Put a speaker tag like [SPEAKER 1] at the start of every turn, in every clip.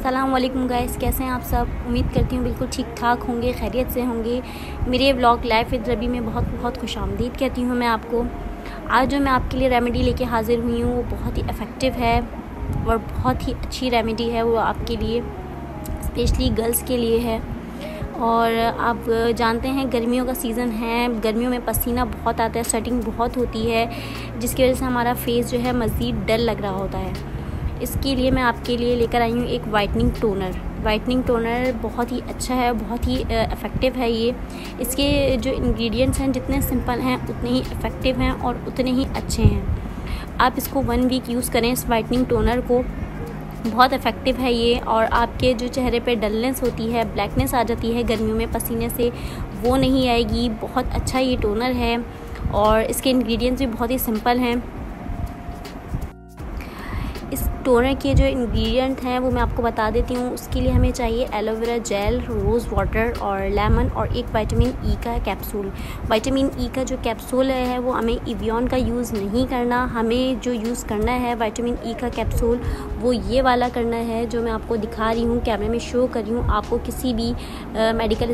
[SPEAKER 1] अस्सलाम वालेकुम गाइस कैसे हैं आप सब? उम्मीद करती हूँ बिल्कुल ठीक ठाक होंगे, खैरियत से होंगे। मेरे ब्लॉग लाइफ विद रबी में बहुत बहुत खुश आमदीद कहती हूँ मैं आपको। आज जो मैं आपके लिए रेमेडी लेके हाज़िर हुई हूँ, वो बहुत ही इफ़ेक्टिव है और बहुत ही अच्छी रेमेडी है वो आपके लिए स्पेशली गर्ल्स के लिए है। और आप जानते हैं गर्मियों का सीज़न है, गर्मियों में पसीना बहुत आता है स्वेटिंग बहुत होती है, जिसकी वजह से हमारा फेस जो है मज़ीद डल लग रहा होता है। इसके लिए मैं आपके लिए लेकर आई हूँ एक वाइटनिंग टोनर वाइटनिंग टोनर बहुत ही अच्छा है बहुत ही इफ़ेक्टिव है ये. इसके जो इंग्रेडिएंट्स हैं, जितने सिंपल हैं, उतने ही इफ़ेक्टिव हैं और उतने ही अच्छे हैं. आप इसको वन वीक यूज़ करें, इस वाइटनिंग टोनर को. बहुत इफ़ेक्टिव है ये और आपके जो चेहरे पे डलनेस होती है ब्लैकनेस आ जाती है, गर्मियों में पसीने से, वो नहीं आएगी. बहुत अच्छा ये टोनर है और इसके इंग्रेडिएंट्स भी बहुत ही सिंपल हैं. इस टोनर के जो इंग्रेडिएंट हैं, वो मैं आपको बता देती हूँ। उसके लिए हमें चाहिए aloe vera gel rose water और लेमन और एक वाइटामिन ई का कैप्सूल वाइटामिन ई का जो कैप्सूल है, वो हमें इवियन का यूज़ नहीं करना। हमें जो यूज़ करना है वाइटामिन ई का कैप्सूल वो ये वाला करना है जो मैं आपको दिखा रही हूँ कैमरे में शो कर रही हूँ। आपको किसी भी मेडिकल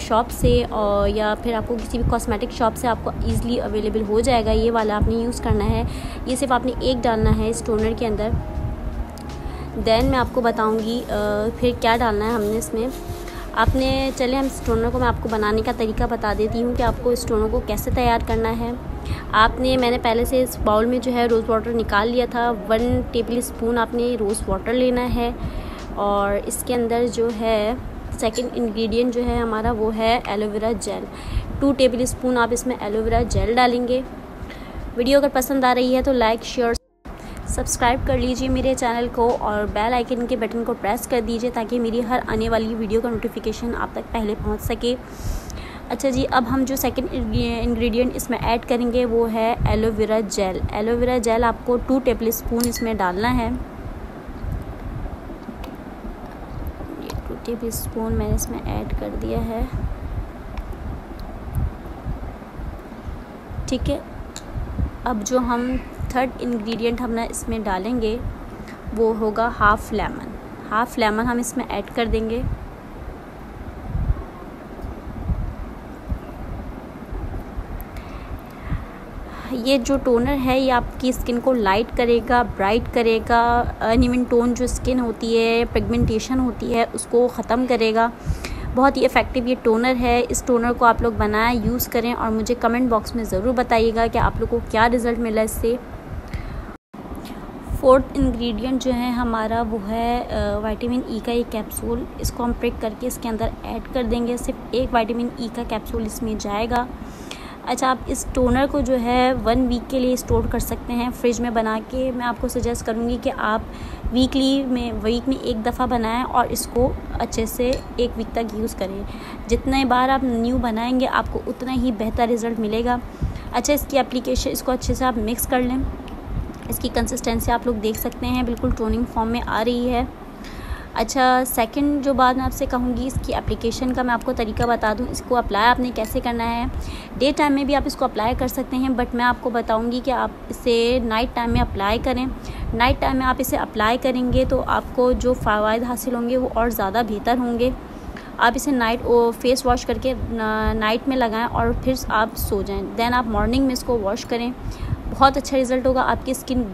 [SPEAKER 1] शॉप से और या फिर आपको किसी भी कॉस्मेटिक शॉप से आपको ईज़िली अवेलेबल हो जाएगा। ये वाला आपने यूज़ करना है। ये सिर्फ़ आपने एक डालना है इस टोनर के अंदर। देन मैं आपको बताऊँगी फिर क्या डालना है हमने इसमें। आपने, चले हम स्टोनर को मैं आपको बनाने का तरीका बता देती हूँ कि आपको स्टोनर को कैसे तैयार करना है। आपने, मैंने पहले से इस बाउल में जो है रोज़ वाटर निकाल लिया था। वन टेबल स्पून आपने रोज़ वाटर लेना है। और इसके अंदर जो है सेकंड इंग्रेडिएंट जो है हमारा वो है aloe vera gel two tablespoon आप इसमें एलोवेरा जेल डालेंगे। वीडियो अगर पसंद आ रही है तो लाइक शेयर सब्सक्राइब कर लीजिए मेरे चैनल को और बेल आइकन के बटन को प्रेस कर दीजिए ताकि मेरी हर आने वाली वीडियो का नोटिफिकेशन आप तक पहले पहुँच सके। अच्छा जी, अब हम जो सेकंड इंग्रेडिएंट इसमें ऐड करेंगे वो है aloe vera gel aloe vera gel आपको टू टेबल स्पून इसमें डालना है। टू टेबल स्पून मैंने इसमें ऐड कर दिया है। ठीक है, अब जो हम थर्ड इंग्रेडिएंट हम ना इसमें डालेंगे, वो होगा हाफ़ लेमन हाफ़ लेमन हम इसमें ऐड कर देंगे. ये जो टोनर है, ये आपकी स्किन को लाइट करेगा ब्राइट करेगा. अनिमिन टोन जो स्किन होती है पिगमेंटेशन होती है, उसको ख़त्म करेगा. बहुत ही इफ़ेक्टिव ये टोनर है. इस टोनर को आप लोग बनाएँ यूज़ करें और मुझे कमेंट बॉक्स में ज़रूर बताइएगा कि आप लोग को क्या रिज़ल्ट मिला इससे. फोर्थ इंग्रेडिएंट जो है हमारा वो है विटामिन ई का एक कैप्सूल इसको हम प्रिक करके इसके अंदर ऐड कर देंगे। सिर्फ़ एक विटामिन ई का कैप्सूल इसमें जाएगा। अच्छा आप इस टोनर को जो है वन वीक के लिए स्टोर कर सकते हैं फ्रिज में बना के। मैं आपको सजेस्ट करूँगी कि आप वीकली में वीक में एक दफ़ा बनाएँ और इसको अच्छे से एक वीक तक यूज़ करें। जितने बार आप न्यू बनाएँगे, आपको उतना ही बेहतर रिज़ल्ट मिलेगा। अच्छा इसकी एप्लीकेशन इसको अच्छे से आप मिक्स कर लें। इसकी कंसिस्टेंसी आप लोग देख सकते हैं। बिल्कुल टोनिंग फॉर्म में आ रही है। अच्छा सेकंड जो बात मैं आपसे कहूँगी, इसकी एप्लीकेशन का मैं आपको तरीका बता दूँ। इसको अप्लाई आपने कैसे करना है? डे टाइम में भी आप इसको अप्लाई कर सकते हैं बट मैं आपको बताऊँगी कि आप इसे नाइट टाइम में अप्लाई करें। नाइट टाइम में आप इसे अप्लाई करेंगे तो आपको जो फ़ायद हासिल होंगे वो और ज़्यादा बेहतर होंगे। आप इसे नाइट फेस वॉश करके नाइट में लगाएँ और फिर आप सो जाएँ। देन आप मॉर्निंग में इसको वॉश करें। बहुत अच्छा रिज़ल्ट होगा आपकी स्किन।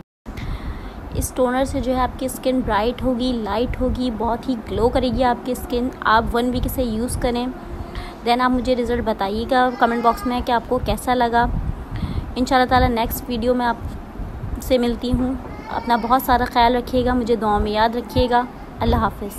[SPEAKER 1] इस टोनर से जो है आपकी स्किन ब्राइट होगी, लाइट होगी, बहुत ही ग्लो करेगी आपकी स्किन। आप वन वीक इसे यूज़ करें। देन आप मुझे रिज़ल्ट बताइएगा, कमेंट बॉक्स में कि आपको कैसा लगा। इन ताला नेक्स्ट वीडियो में आपसे मिलती हूँ। अपना बहुत सारा ख्याल रखिएगा, मुझे दुआ में याद रखिएगा। अल्लाह हाफिज़।